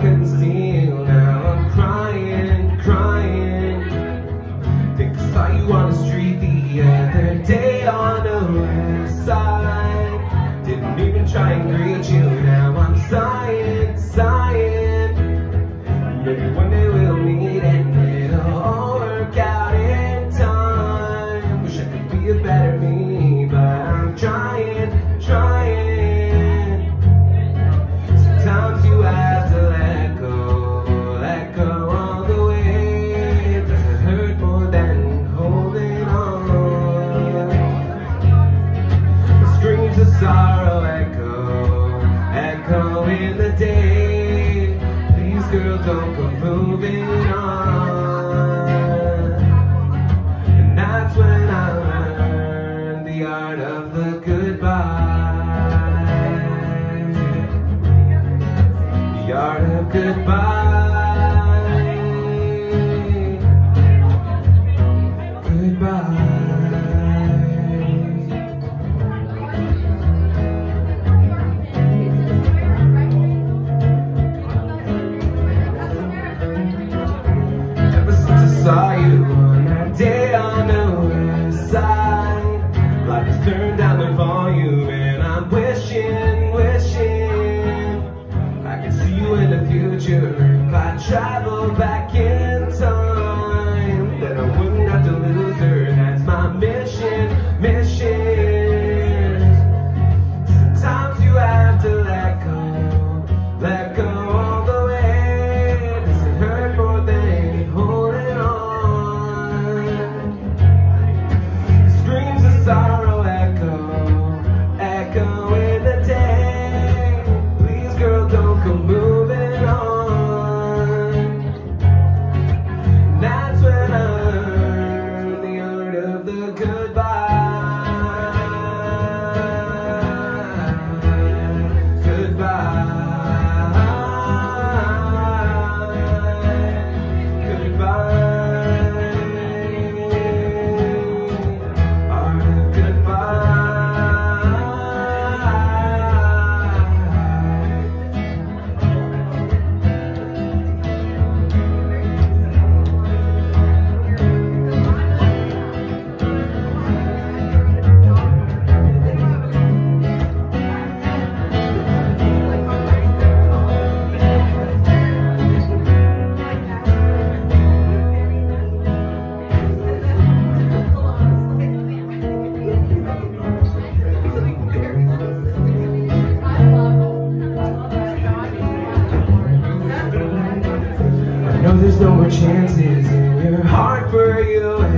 can steal. Now I'm crying, crying. Think I saw you on the street the other day on the west side. Didn't even try and greet you. tomorrow echo, echo in the day. Please, girl, don't go moving on. And that's when I learned the art of the goodbye. The art of goodbye. Goodbye. back in. chances and we're hard for you.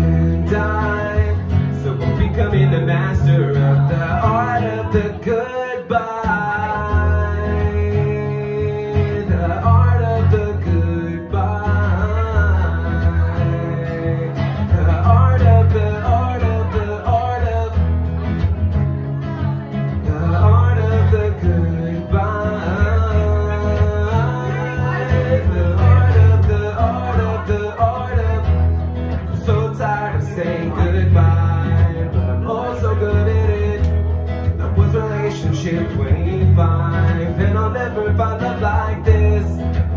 to 25 And I'll never find love like this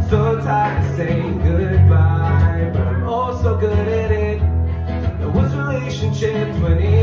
So tired of saying goodbye But I'm oh so good at it What's relationship 25?